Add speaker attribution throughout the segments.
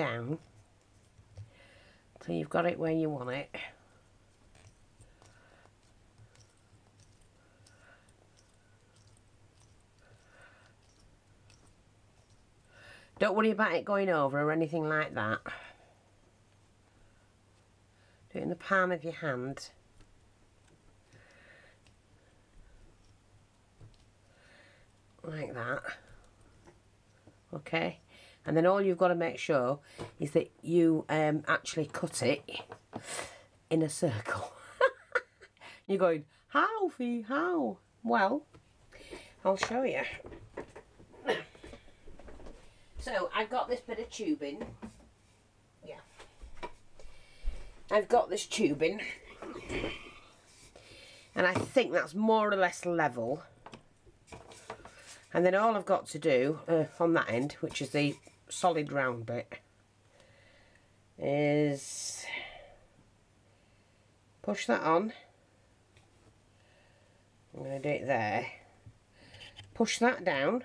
Speaker 1: down till you've got it where you want it. Don't worry about it going over or anything like that. Do it in the palm of your hand. Like that. Okay. And then all you've got to make sure is that you um, actually cut it in a circle. You're going, how, Fi, how? Well, I'll show you. So I've got this bit of tubing. Yeah. I've got this tubing. And I think that's more or less level. And then all I've got to do uh, on that end, which is the solid round bit, is push that on. I'm going to do it there. Push that down.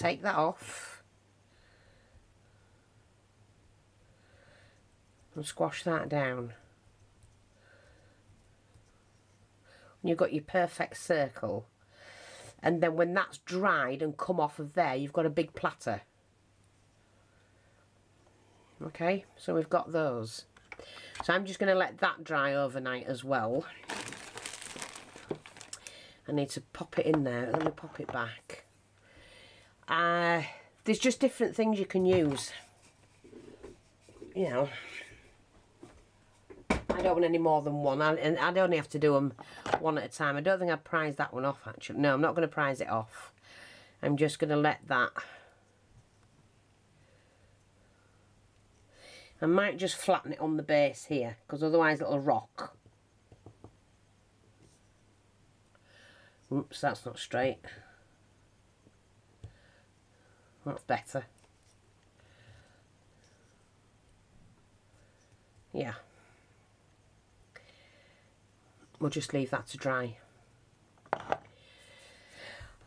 Speaker 1: take that off and squash that down. And you've got your perfect circle and then when that's dried and come off of there you've got a big platter. Okay, so we've got those. So I'm just going to let that dry overnight as well. I need to pop it in there. Let me pop it back. Uh, there's just different things you can use. You know. I don't want any more than one. I, and I'd only have to do them one at a time. I don't think I'd prize that one off, actually. No, I'm not going to prize it off. I'm just going to let that... I might just flatten it on the base here, because otherwise it'll rock. Oops, that's not straight. That's better. Yeah. We'll just leave that to dry.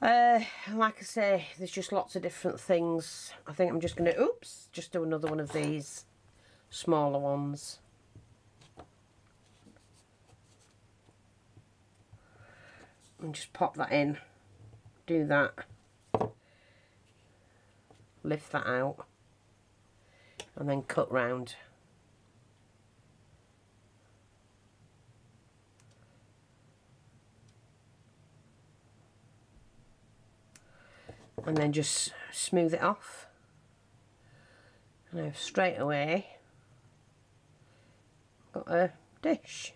Speaker 1: Uh, like I say, there's just lots of different things. I think I'm just going to, oops, just do another one of these smaller ones. And just pop that in. Do that lift that out and then cut round and then just smooth it off and now straight away got a dish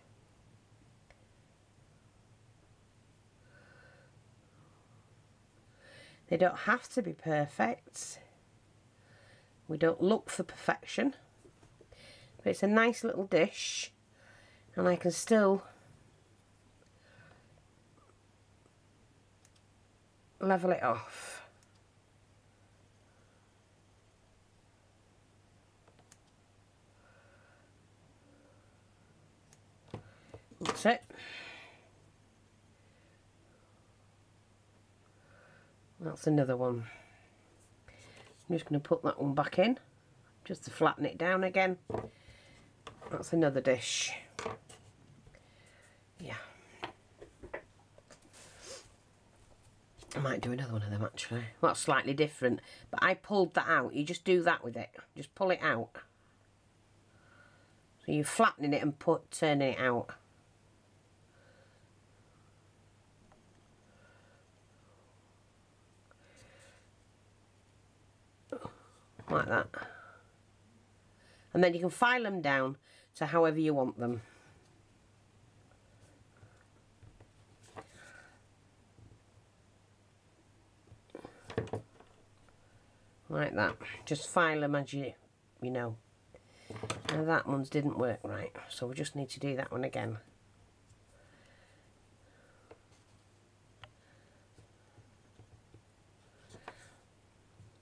Speaker 1: they don't have to be perfect we don't look for perfection. But it's a nice little dish. And I can still level it off. That's it. That's another one. I'm just going to put that one back in just to flatten it down again. That's another dish. Yeah. I might do another one of them actually. That's slightly different. But I pulled that out. You just do that with it. Just pull it out. So you're flattening it and put turning it out. Like that. And then you can file them down to however you want them. Like that. Just file them as you you know. Now that one's didn't work right so we just need to do that one again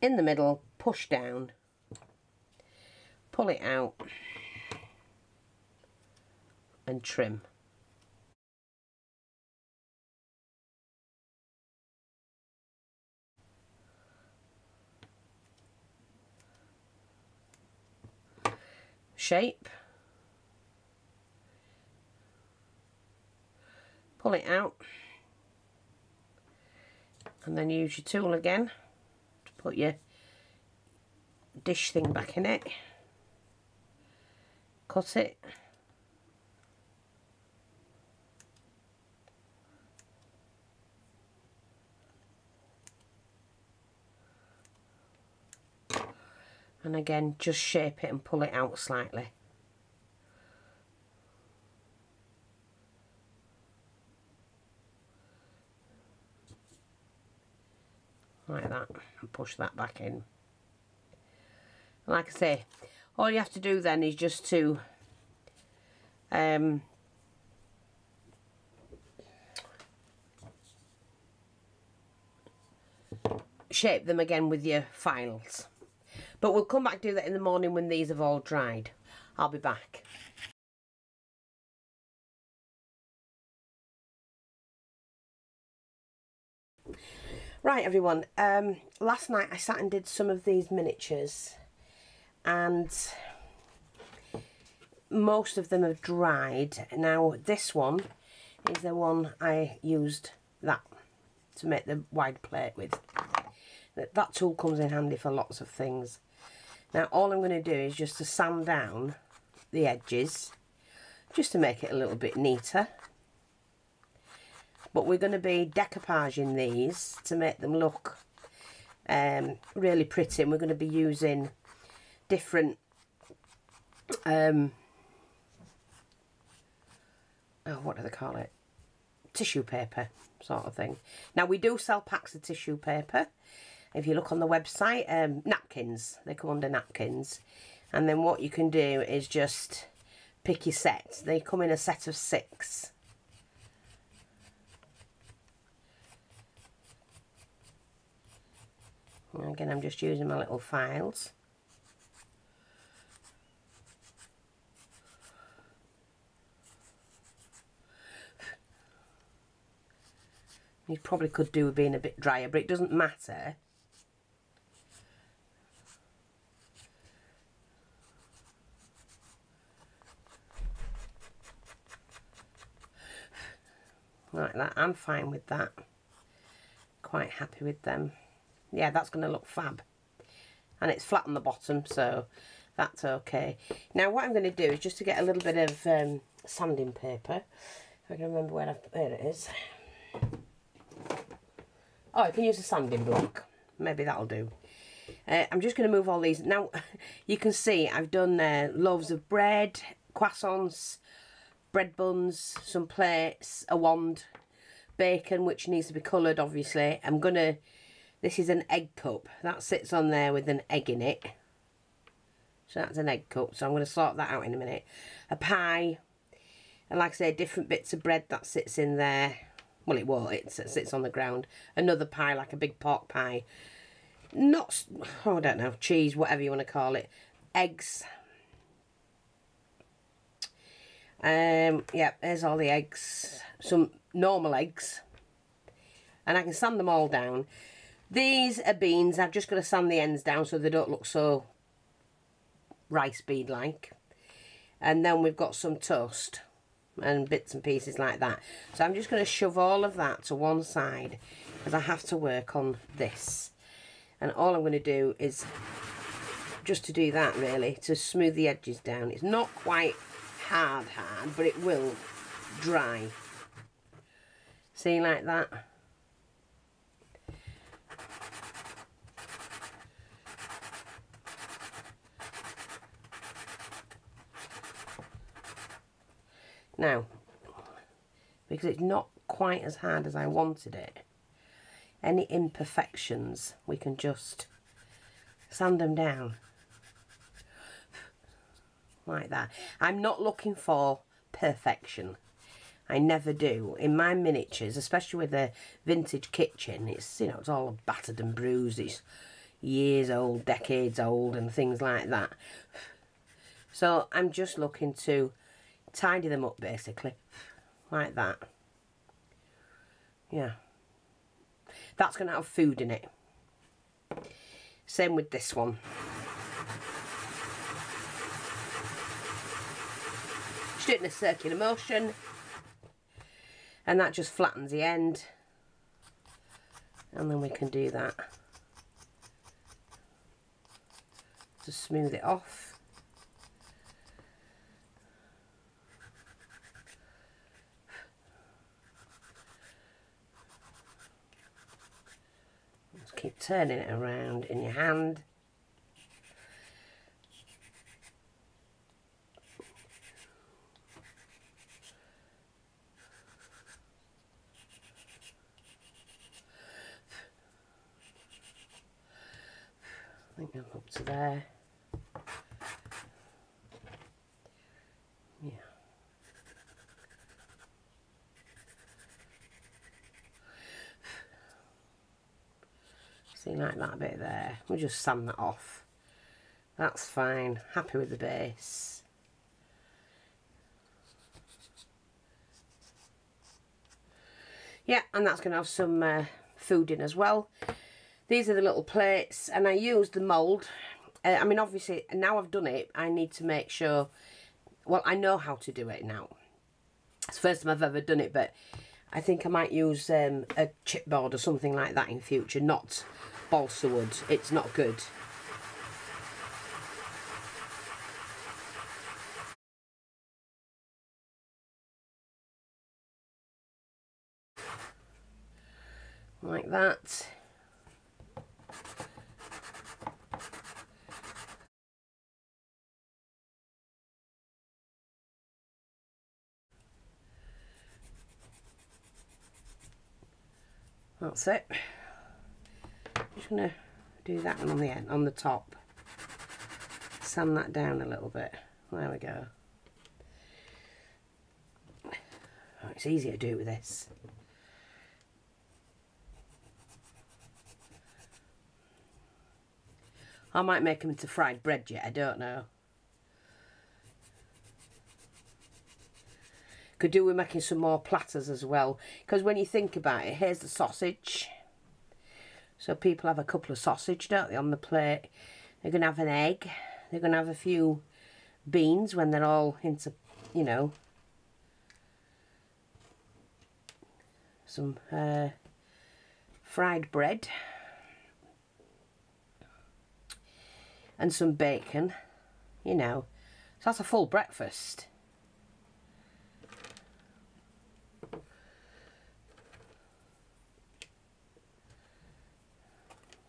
Speaker 1: in the middle, push down, pull it out and trim. Shape, pull it out. And then use your tool again put your dish thing back in it. Cut it. and again just shape it and pull it out slightly like that and push that back in like I say all you have to do then is just to um, shape them again with your files but we'll come back do that in the morning when these have all dried. I'll be back. Right everyone, um, last night I sat and did some of these miniatures and most of them have dried. Now this one is the one I used that to make the wide plate with. That tool comes in handy for lots of things. Now all I'm going to do is just to sand down the edges just to make it a little bit neater. But we're going to be decoupaging these to make them look um, really pretty and we're going to be using different um, oh, what do they call it? Tissue paper sort of thing. Now we do sell packs of tissue paper if you look on the website, um, napkins, they come under napkins. And then what you can do is just pick your sets. They come in a set of six. And again, I'm just using my little files. You probably could do with being a bit drier, but it doesn't matter like that. I'm fine with that. Quite happy with them. Yeah, that's going to look fab. And it's flat on the bottom, so that's okay. Now, what I'm going to do is just to get a little bit of um, sanding paper. If I can remember where, I've, there it is. Oh, I can use a sanding block. Maybe that'll do. Uh, I'm just going to move all these. Now, you can see I've done uh, loaves of bread, croissants, bread buns, some plates, a wand, bacon which needs to be coloured obviously. I'm going to, this is an egg cup. That sits on there with an egg in it. So that's an egg cup. So I'm going to sort that out in a minute. A pie. And like I say, different bits of bread that sits in there. Well, it won't. It sits on the ground. Another pie, like a big pork pie. Not, oh, I don't know, cheese, whatever you want to call it. Eggs. Um, yeah, there's all the eggs. Some normal eggs. And I can sand them all down. These are beans. I've just got to sand the ends down so they don't look so rice bead-like. And then we've got some toast and bits and pieces like that. So I'm just going to shove all of that to one side because I have to work on this. And all I'm going to do is just to do that really, to smooth the edges down. It's not quite hard hard but it will dry see like that now because it's not quite as hard as I wanted it any imperfections we can just sand them down like that. I'm not looking for perfection. I never do. In my miniatures, especially with a vintage kitchen, it's, you know, it's all battered and bruised. It's years old, decades old and things like that. So I'm just looking to tidy them up basically, like that. Yeah. That's going to have food in it. Same with this one. Just do it in a circular motion. And that just flattens the end. And then we can do that. To smooth it off. Keep turning it around in your hand. I think I'm up to there. Yeah. See, like that bit there. We'll just sand that off. That's fine. Happy with the base. Yeah, and that's going to have some uh, food in as well. These are the little plates, and I used the mould. Uh, I mean, obviously, now I've done it, I need to make sure... Well, I know how to do it now. It's the first time I've ever done it, but I think I might use um, a chipboard or something like that in future, not balsa wood. It's not good. Like that. That's it. Just gonna do that one on the end, on the top. Sand that down a little bit. There we go. Oh, it's easier to do with this. I might make them into fried bread yet, I don't know. Could do with making some more platters as well. Because when you think about it, here's the sausage. So people have a couple of sausage, don't they, on the plate. They're going to have an egg. They're going to have a few beans when they're all into, you know, some uh, fried bread. And some bacon, you know. So that's a full breakfast.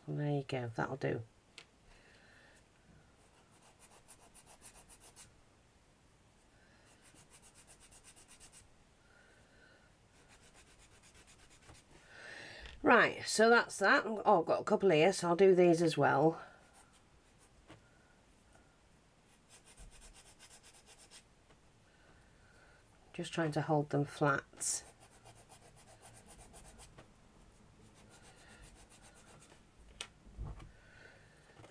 Speaker 1: There you go, that'll do. Right, so that's that. Oh, I've got a couple here, so I'll do these as well. Just trying to hold them flat.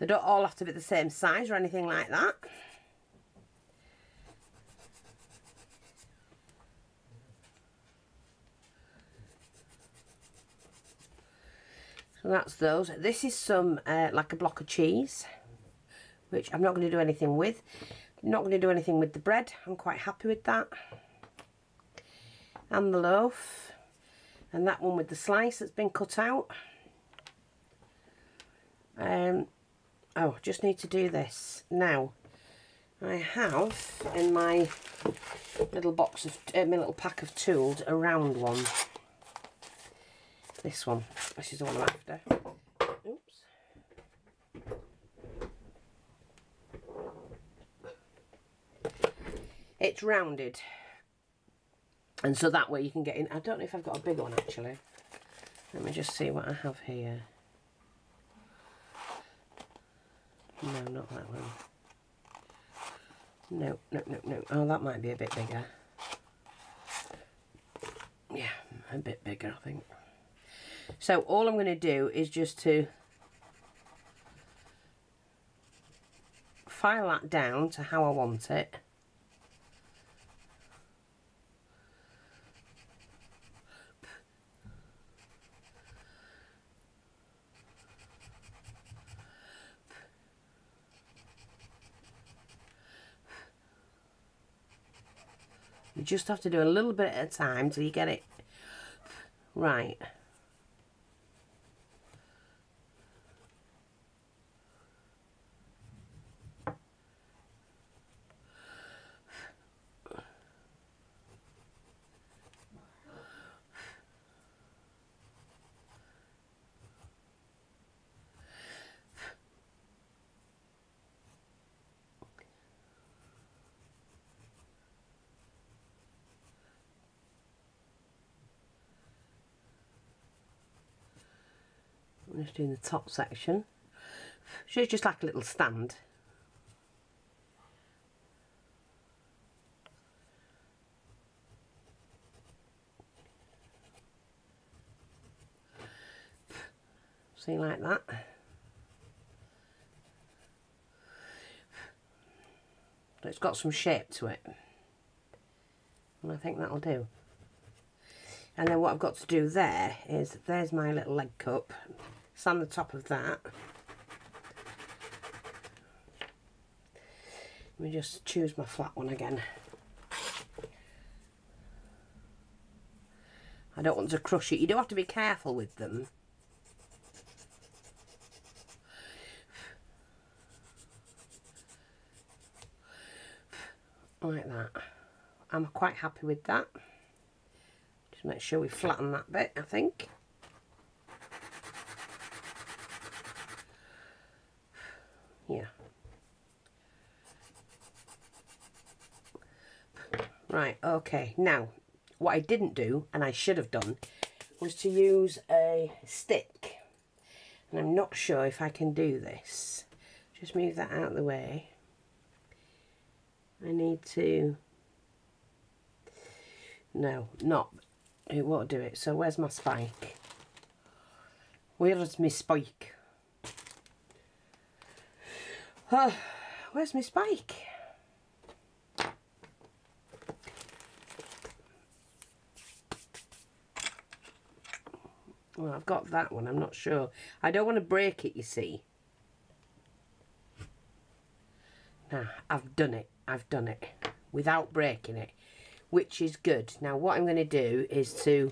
Speaker 1: They don't all have to be the same size or anything like that. So that's those. This is some, uh, like a block of cheese, which I'm not going to do anything with. I'm not going to do anything with the bread. I'm quite happy with that. And the loaf. And that one with the slice that's been cut out. Um, oh just need to do this. Now I have in my little box of uh, my little pack of tools a round one. This one. This is the one I'm after. Oops. It's rounded. And so that way you can get in. I don't know if I've got a big one actually. Let me just see what I have here No, not that one. No, no, no, no. Oh, that might be a bit bigger. Yeah, a bit bigger, I think. So all I'm going to do is just to file that down to how I want it. You just have to do a little bit at a time till you get it right. I'm just doing the top section. So it's just like a little stand. See like that. So it's got some shape to it. And I think that'll do. And then what I've got to do there is, there's my little leg cup sand the top of that. Let me just choose my flat one again. I don't want to crush it. You do have to be careful with them. Like that. I'm quite happy with that. Just make sure we flatten that bit, I think. Yeah. Right, okay. Now, what I didn't do, and I should have done, was to use a stick. And I'm not sure if I can do this. Just move that out of the way. I need to... No, not. It won't do it. So where's my spike? Where is my spike? Oh, where's my spike? Well, I've got that one. I'm not sure. I don't want to break it, you see. Now, I've done it. I've done it without breaking it, which is good. Now, what I'm going to do is to...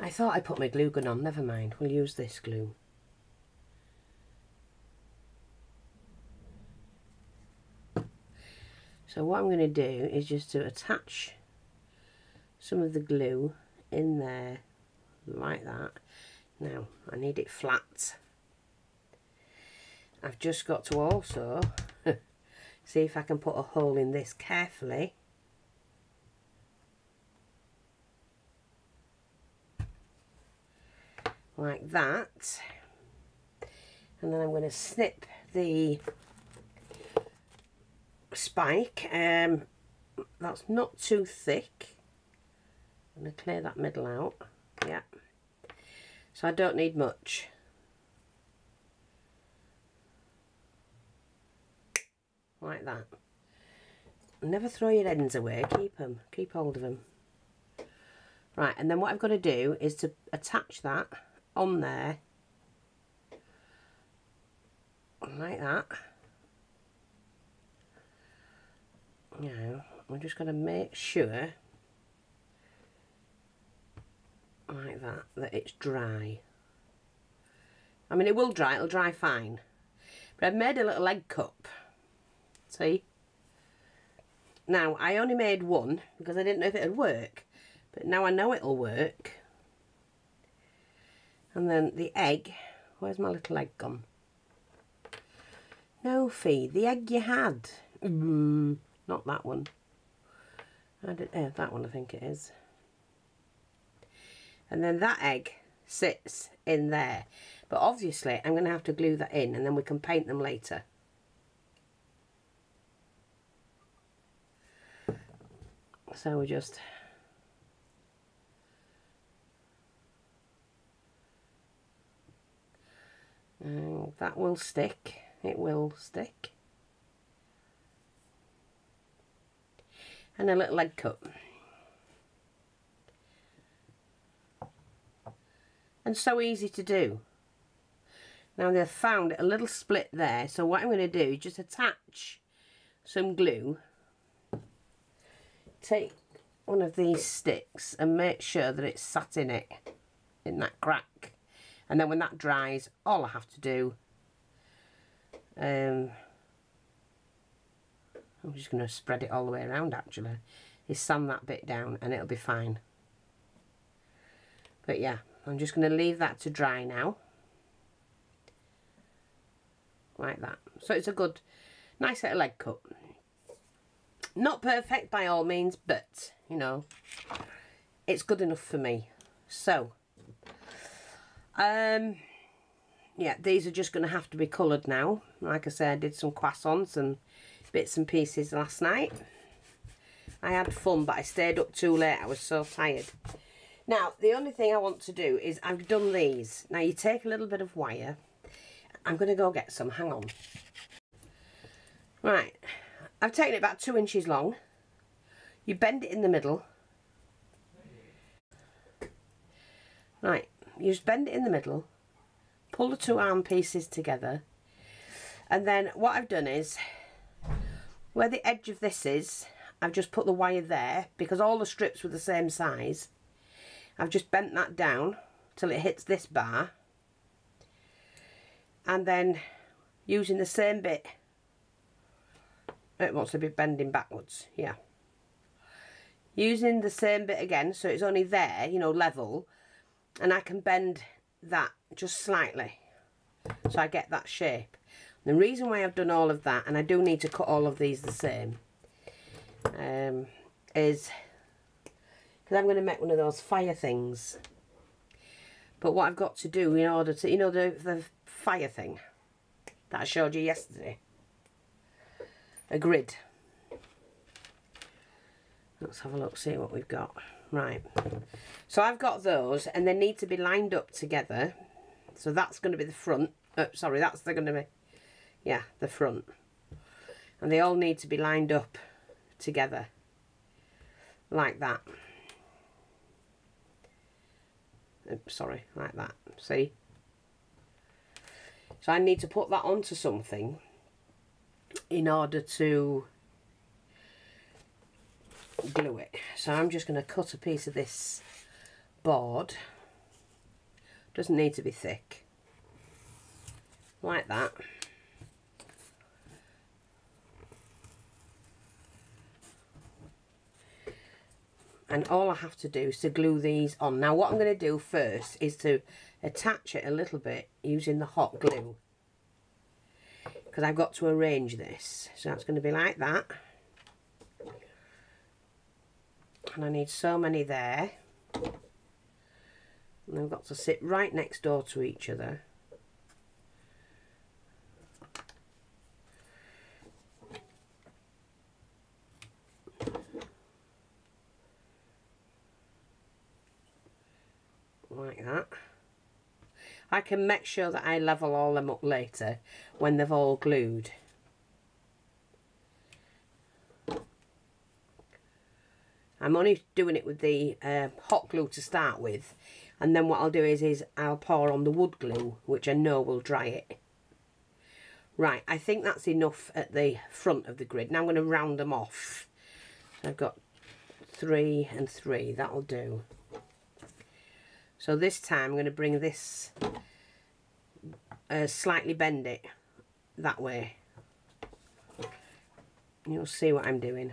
Speaker 1: I thought I put my glue gun on. Never mind. We'll use this glue. So what I'm going to do is just to attach some of the glue in there like that. Now I need it flat. I've just got to also see if I can put a hole in this carefully. Like that. And then I'm going to snip the spike. Um, that's not too thick. I'm going to clear that middle out. Yeah. So I don't need much. Like that. Never throw your ends away. Keep them. Keep hold of them. Right, and then what I've got to do is to attach that on there. Like that. now I'm just going to make sure like that that it's dry I mean it will dry it'll dry fine but I've made a little egg cup see now I only made one because I didn't know if it would work but now I know it'll work and then the egg where's my little egg gone no Fi the egg you had mm. Not that one. I did, yeah, that one I think it is. And then that egg sits in there. But obviously I'm going to have to glue that in and then we can paint them later. So we just and that will stick. It will stick. and a little egg cup. And so easy to do. Now they've found a little split there, so what I'm going to do is just attach some glue take one of these sticks and make sure that it's sat in it, in that crack. And then when that dries, all I have to do, um, I'm just going to spread it all the way around actually, is sand that bit down and it'll be fine. But yeah, I'm just going to leave that to dry now. Like that. So it's a good, nice little egg cut. Not perfect by all means, but, you know, it's good enough for me. So, um, yeah, these are just going to have to be coloured now. Like I said, I did some croissants and bits and pieces last night. I had fun, but I stayed up too late. I was so tired. Now, the only thing I want to do is I've done these. Now, you take a little bit of wire. I'm going to go get some. Hang on. Right. I've taken it about two inches long. You bend it in the middle. Right. You just bend it in the middle. Pull the two arm pieces together. And then what I've done is, where the edge of this is, I've just put the wire there because all the strips were the same size. I've just bent that down till it hits this bar. And then using the same bit. It wants to be bending backwards yeah. Using the same bit again so it's only there you know level. And I can bend that just slightly so I get that shape. The reason why I've done all of that and I do need to cut all of these the same um, is because I'm going to make one of those fire things. But what I've got to do in order to, you know, the, the fire thing that I showed you yesterday, a grid. Let's have a look, see what we've got. Right, so I've got those and they need to be lined up together. So that's going to be the front. Oh, sorry, that's they're going to be, yeah, the front. And they all need to be lined up together like that Uh, sorry like that. See? So I need to put that onto something in order to glue it. So I'm just going to cut a piece of this board. Doesn't need to be thick. Like that and all I have to do is to glue these on. Now what I'm going to do first is to attach it a little bit using the hot glue because I've got to arrange this. So that's going to be like that. And I need so many there. And they've got to sit right next door to each other. like that. I can make sure that I level all them up later when they've all glued. I'm only doing it with the uh, hot glue to start with and then what I'll do is, is I'll pour on the wood glue which I know will dry it. Right, I think that's enough at the front of the grid. Now I'm going to round them off. I've got three and three, that'll do. So this time I'm going to bring this, uh, slightly bend it that way. You'll see what I'm doing.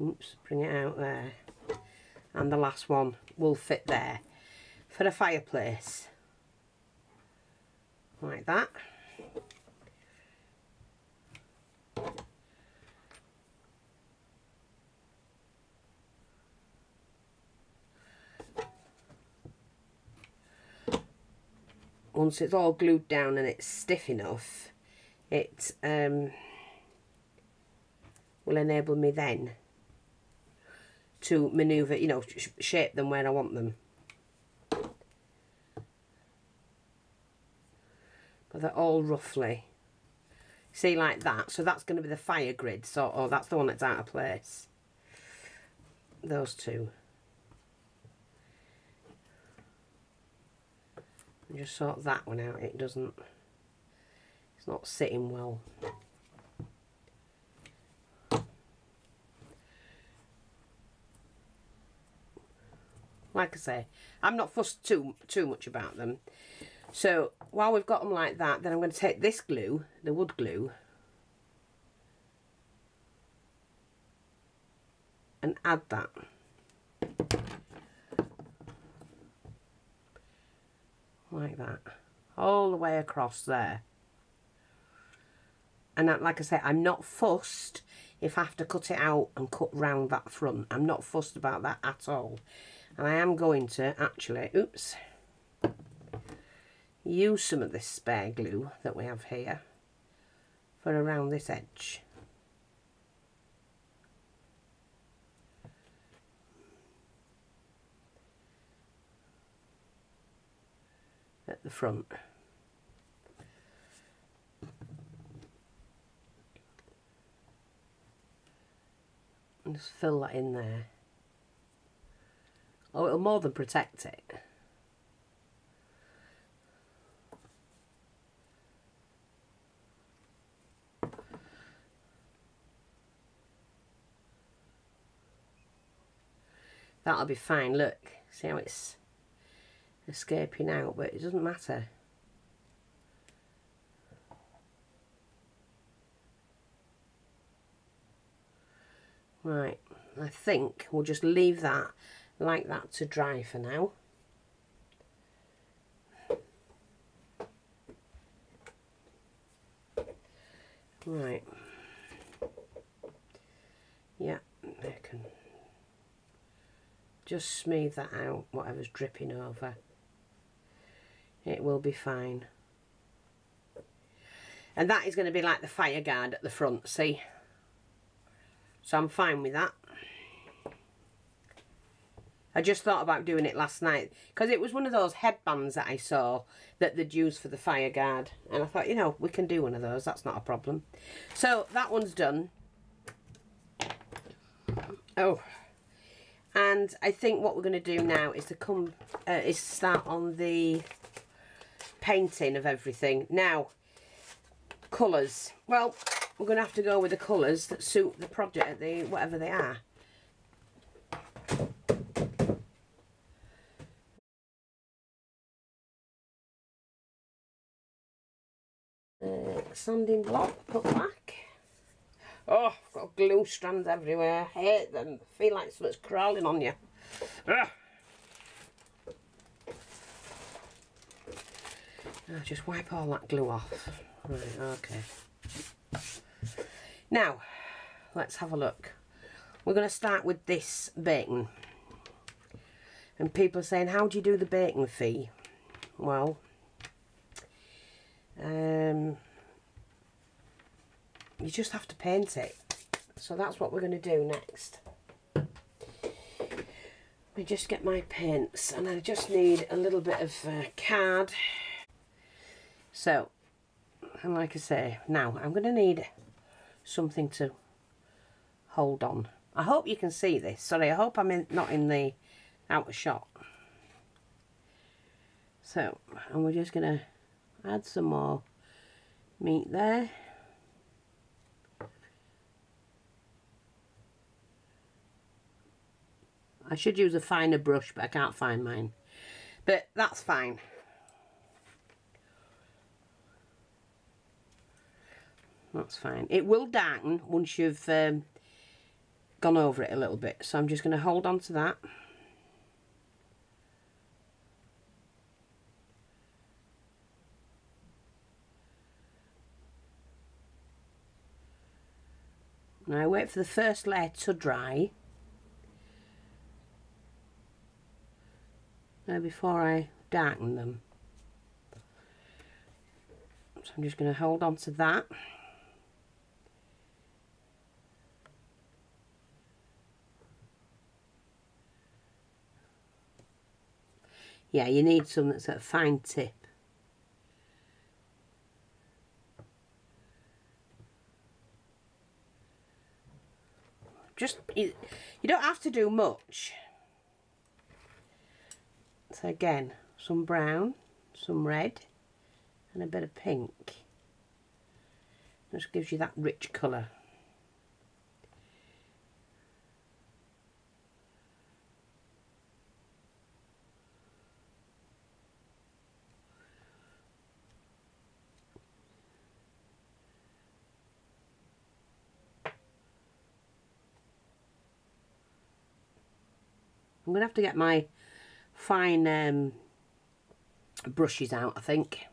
Speaker 1: Oops, bring it out there. And the last one will fit there for a fireplace. Like that. Once it's all glued down and it's stiff enough it um, will enable me then to manoeuvre, you know, sh shape them where I want them. But they're all roughly, see like that, so that's going to be the fire grid, so, oh that's the one that's out of place. Those two. and just sort that one out it doesn't it's not sitting well. Like I say I'm not fussed too too much about them. So while we've got them like that then I'm going to take this glue the wood glue and add that. Like that. All the way across there. And like I say, I'm not fussed if I have to cut it out and cut round that front. I'm not fussed about that at all. And I am going to actually, oops, use some of this spare glue that we have here for around this edge. At the front. And just fill that in there. Oh, it'll more than protect it. That'll be fine, look. See how it's escaping out, but it doesn't matter. Right, I think we'll just leave that like that to dry for now. Right. Yeah, I can just smooth that out, whatever's dripping over. It will be fine. And that is going to be like the fire guard at the front, see? So I'm fine with that. I just thought about doing it last night because it was one of those headbands that I saw that they'd use for the fire guard. And I thought, you know, we can do one of those. That's not a problem. So that one's done. Oh. And I think what we're going to do now is to come, uh, is start on the painting of everything. Now, colours. Well, we're going to have to go with the colours that suit the project, the whatever they are. Sanding block, put back. Oh, I've got glue strands everywhere. I hate them. I feel like something's crawling on you. Ugh. I'll just wipe all that glue off. Right, okay. Now, let's have a look. We're going to start with this bacon. And people are saying, how do you do the bacon Fi? Well, um, you just have to paint it. So that's what we're going to do next. Let me just get my paints and I just need a little bit of uh, card. So, and like I say, now I'm going to need something to hold on. I hope you can see this. Sorry, I hope I'm in, not in the outer shot. So, and we're just going to add some more meat there. I should use a finer brush, but I can't find mine. But that's fine. That's fine. It will darken once you've um, gone over it a little bit. So I'm just going to hold on to that. Now I wait for the first layer to dry. Now before I darken them. So I'm just going to hold on to that. Yeah you need some that's at a fine tip. Just you, you don't have to do much. So again some brown some red and a bit of pink. Just gives you that rich colour I'm going to have to get my fine um, brushes out, I think.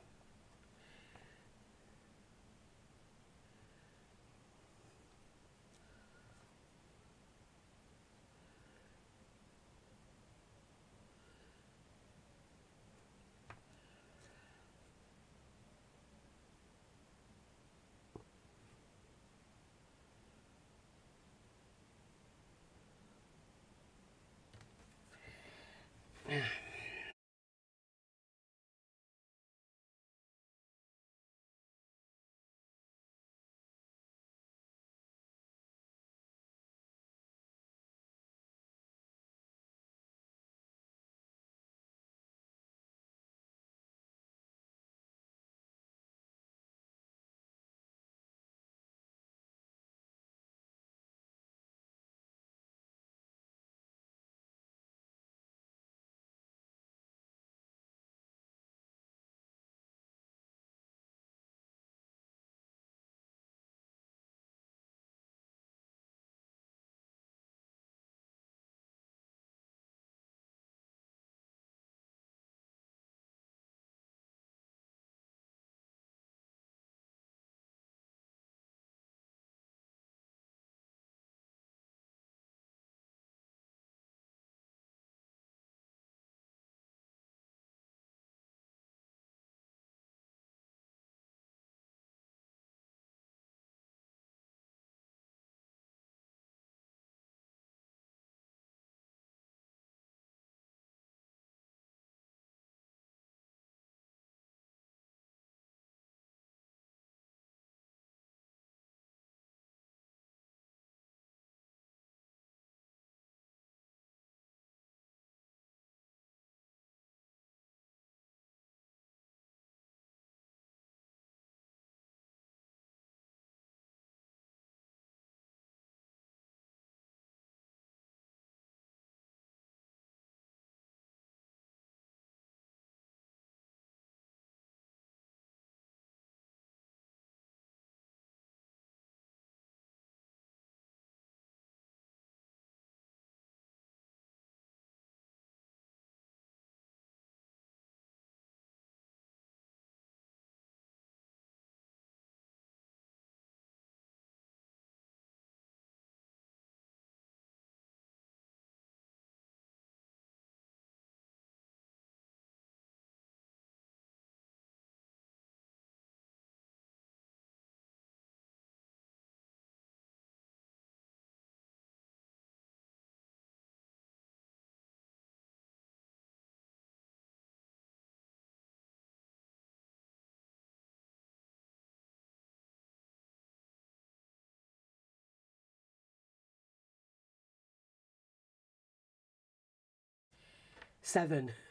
Speaker 1: Seven.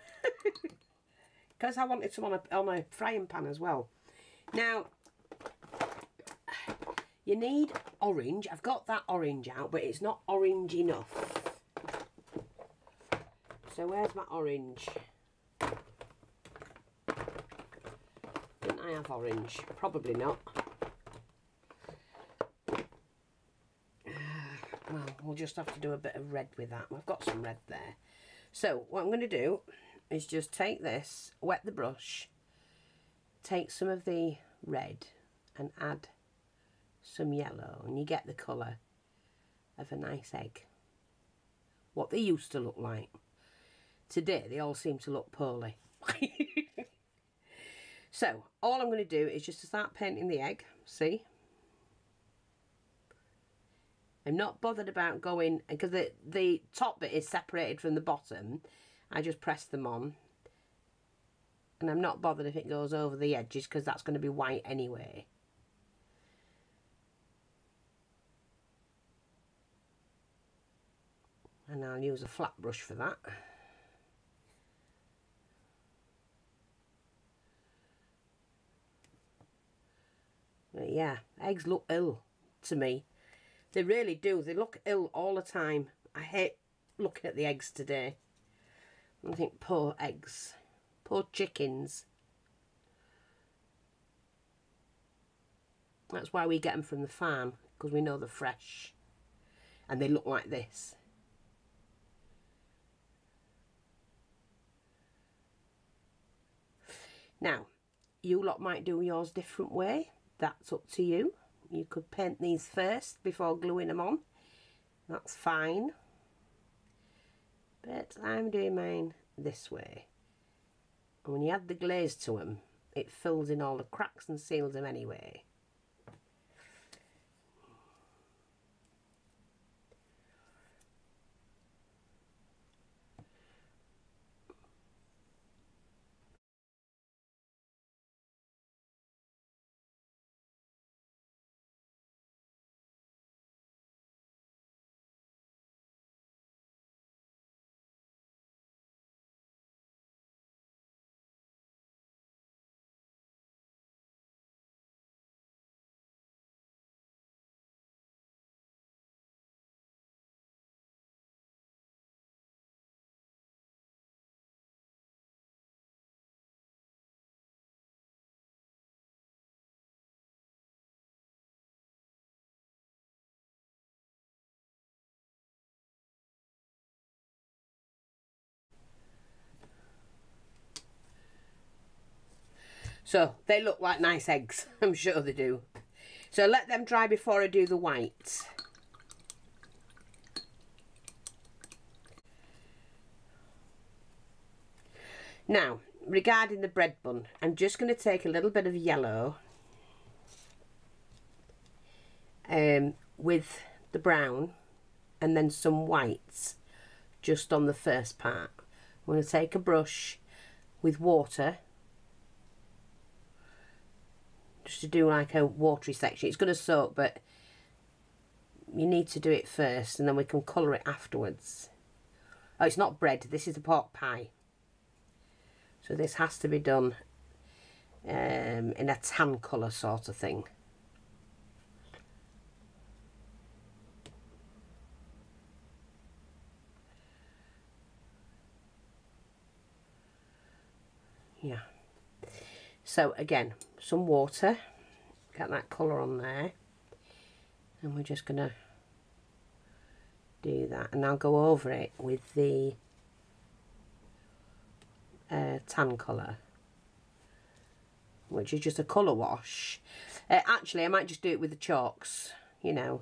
Speaker 1: Because I wanted some on a, on a frying pan as well. Now, you need orange. I've got that orange out, but it's not orange enough. So where's my orange? Didn't I have orange? Probably not. Well, we'll just have to do a bit of red with that. I've got some red there. So what I'm going to do is just take this, wet the brush, take some of the red and add some yellow and you get the colour of a nice egg. What they used to look like. Today they all seem to look poorly. so all I'm going to do is just to start painting the egg. See? I'm not bothered about going, because the, the top bit is separated from the bottom. I just press them on. And I'm not bothered if it goes over the edges, because that's going to be white anyway. And I'll use a flat brush for that. But yeah, eggs look ill to me. They really do. They look ill all the time. I hate looking at the eggs today. I think poor eggs. Poor chickens. That's why we get them from the farm. Because we know they're fresh. And they look like this. Now, you lot might do yours different way. That's up to you. You could paint these first before gluing them on. That's fine. But I'm doing mine this way. And when you add the glaze to them, it fills in all the cracks and seals them anyway. So they look like nice eggs. I'm sure they do. So let them dry before I do the whites. Now, regarding the bread bun, I'm just going to take a little bit of yellow um, with the brown and then some whites just on the first part. I'm going to take a brush with water just to do like a watery section. It's going to soak, but you need to do it first and then we can colour it afterwards. Oh, it's not bread. This is a pork pie. So this has to be done um, in a tan colour sort of thing. Yeah. So again, some water, get that colour on there. And we're just going to do that. And I'll go over it with the uh, tan colour. Which is just a colour wash. Uh, actually, I might just do it with the chalks, you know.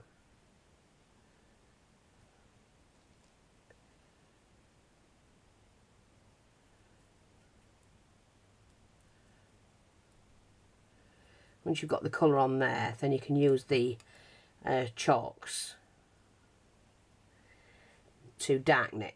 Speaker 1: Once you've got the colour on there then you can use the uh, chalks to darken it